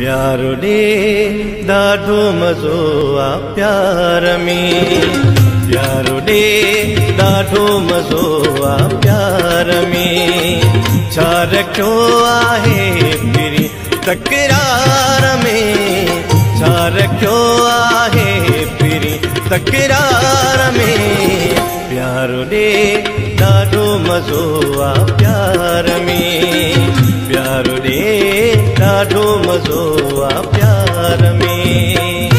پيارو ڏي ڏاڍو مزو آهي پيار ۾. پيارو ڏي ڏاڍو مزو آهي پيار ۾. ڇا رکيو آهي پري تڪرار ۾؟ ڇا رکيو آهي پري تڪرار ۾؟ پيارو ڏي ڏاڍو مزو آهي پيار ۾ ॾाढो मज़ो आहे प्यार में।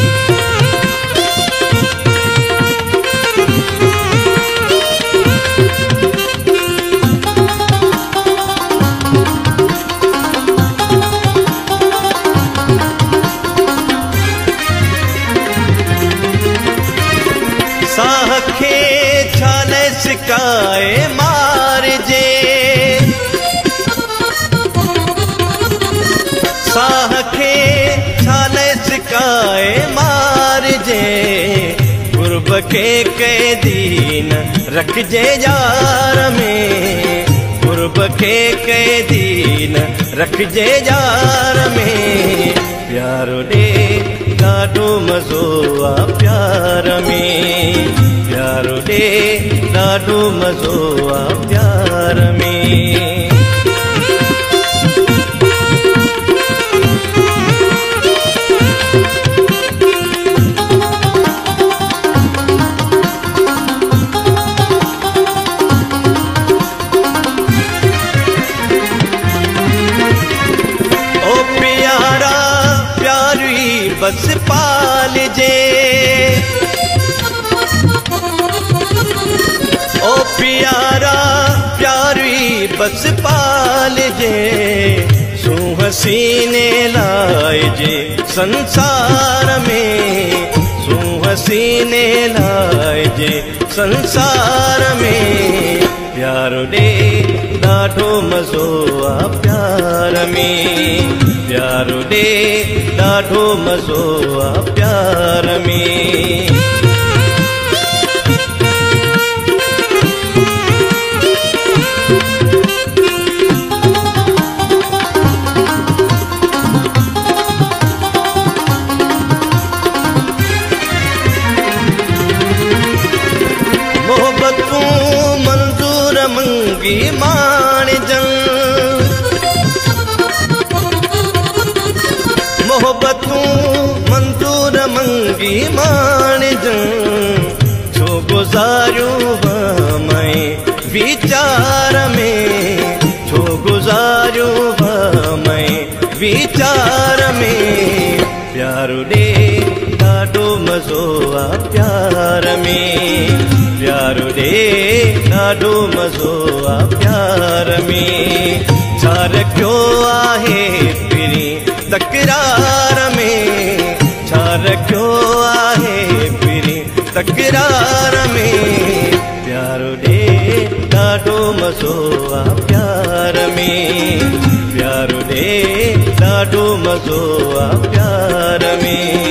साह खे छाल सिकाए मारिजे کي ڪيدين رکجي ۾. گرب کي ڪيدين رکجي يار ۾. پيارو ڏي ڏاڍو مزو آهي پيار ۾. پيارو ڏي ڏاڍو مزو آهي پيار ۾ बस पाल जे। ओ प्यारा, प्यारी बस पाल जे। सू लाए जे संसार में। सू हसीने लाए जे संसार में। प्यारो ॾे ॾाढो मज़ो आहे प्यार में। प्यारो ॾे ॾाढो मज़ो आहे प्यार में। मोहबतूं मंज़ूर ڇو گزاريون ويچار ۾ ڇو گزاريون مين ويچار ۾. پيارو ڏي ڏاڍو مزو آهي پيار ۾. پيارو ڏي ڏاڍو مزو آهي پيار ۾. ڇا رکيو آهي تڪرار ۾؟ ڇا رکيو آهي تڪرار ۾. پيارو ڏي ڏاڍو مزو آهي پيار ۾. پيارو ڏي ڏاڍو مزو آهي پيار ۾